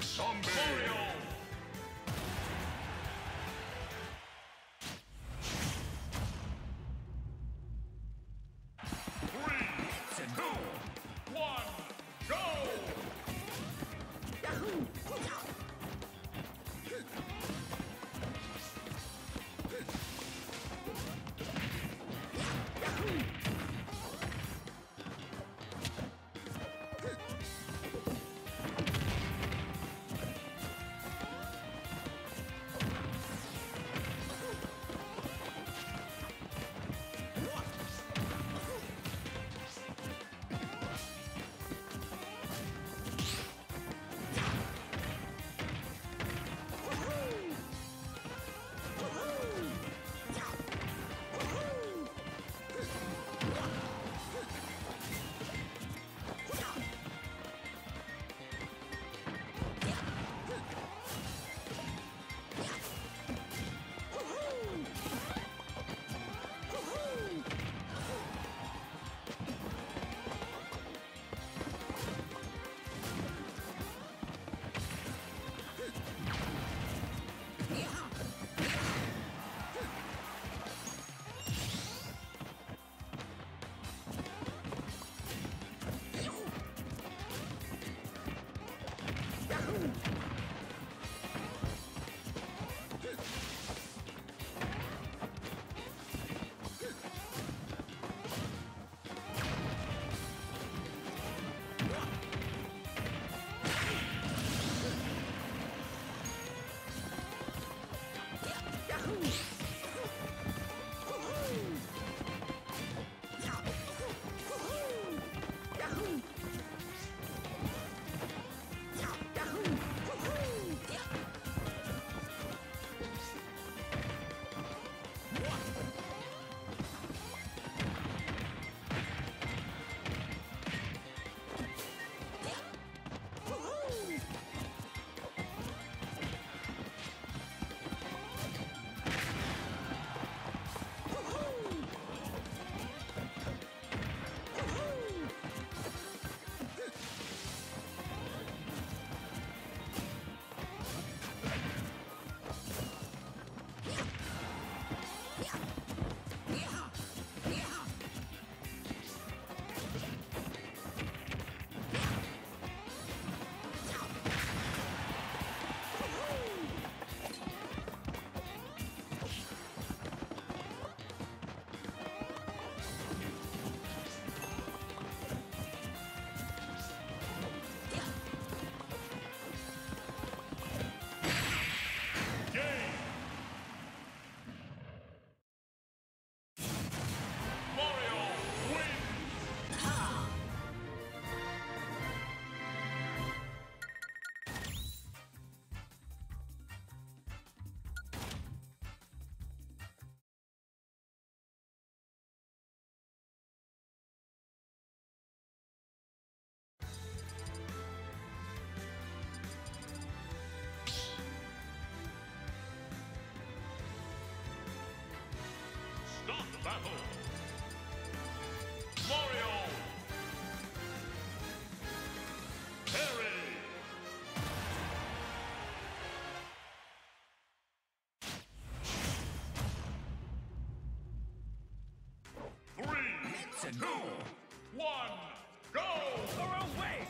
Zombie. Battle. Mario. Perry. Three, two, one, go! away!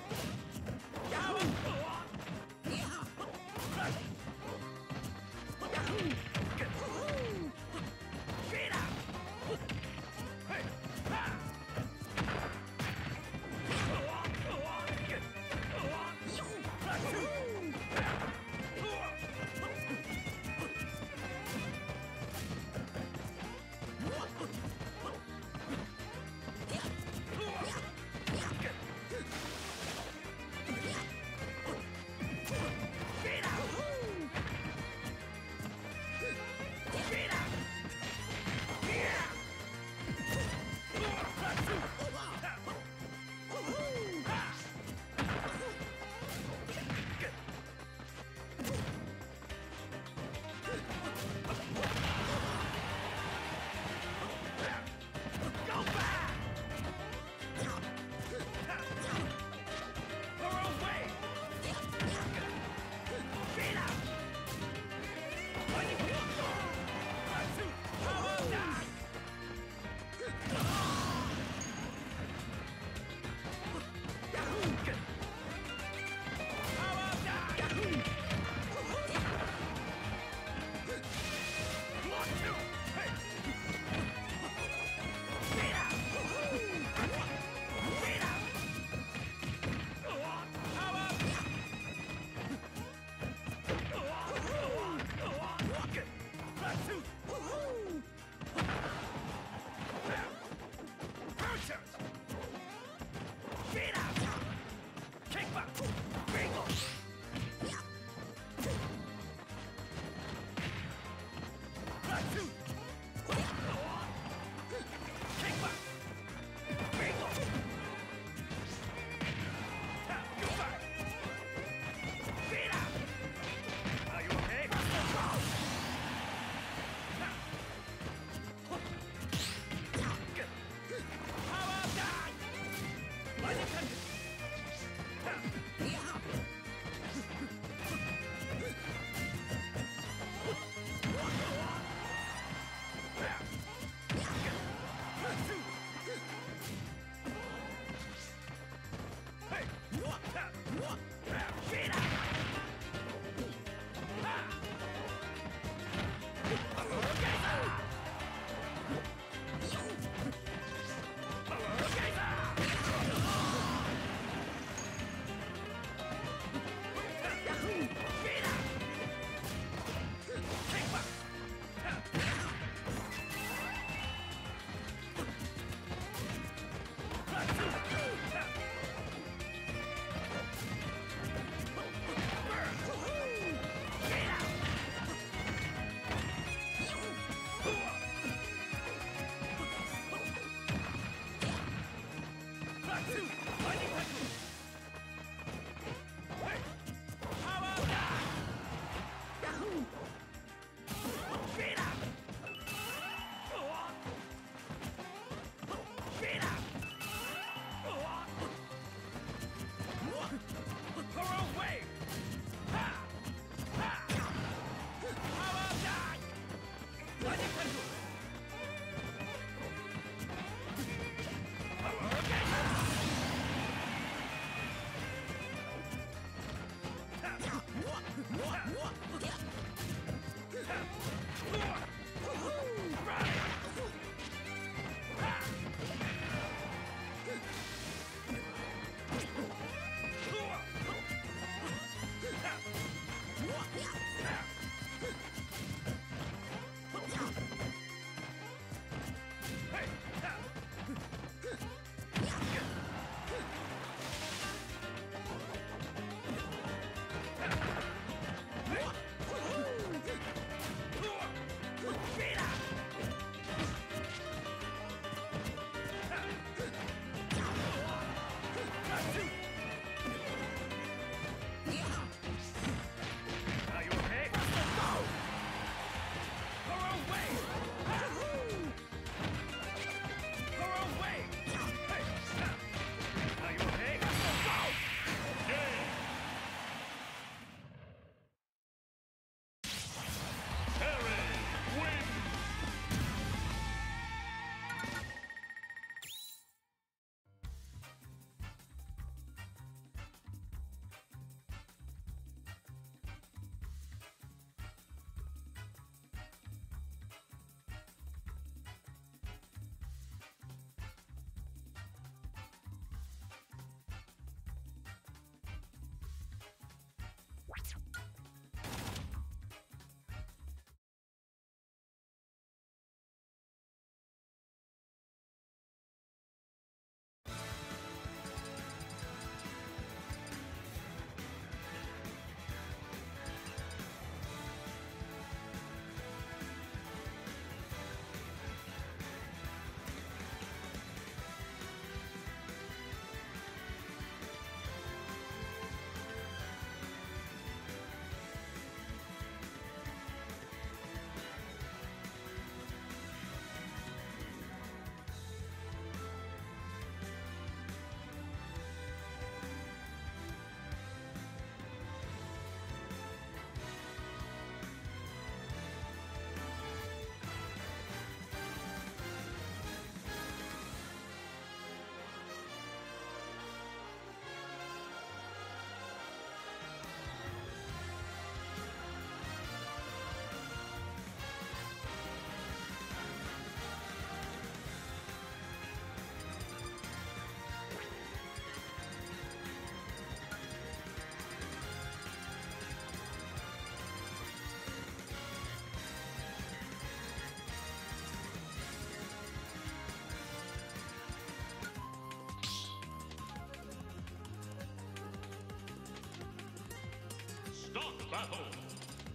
Start battle.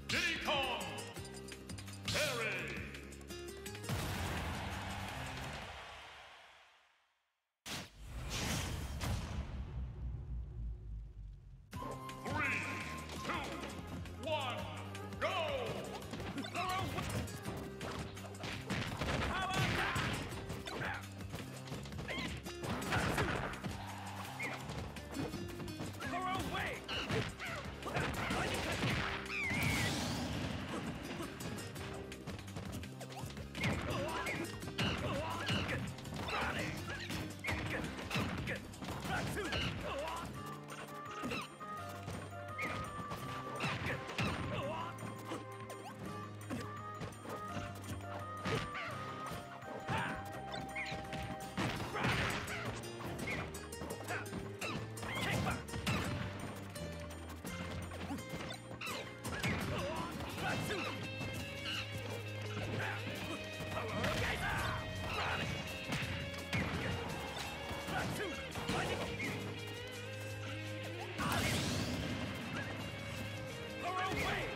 Diddy Kong. Terry. Away!